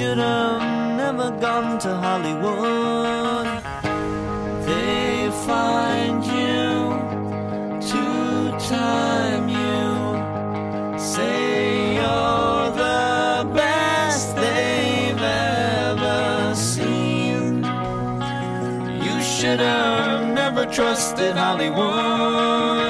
should have never gone to Hollywood. They find you, to time you, say you're the best they've ever seen. You should have never trusted Hollywood.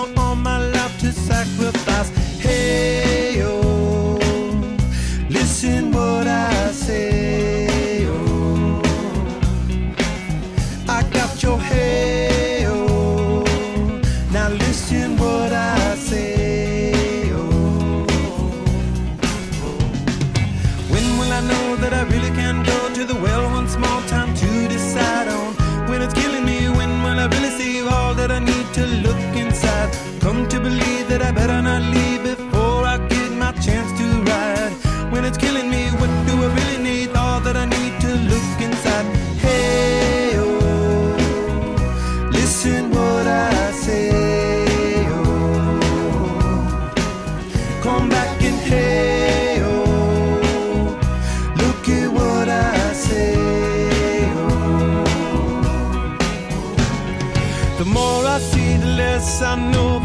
I know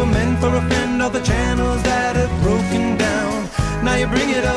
were meant for a friend, all the channels that have broken down. Now you bring it up.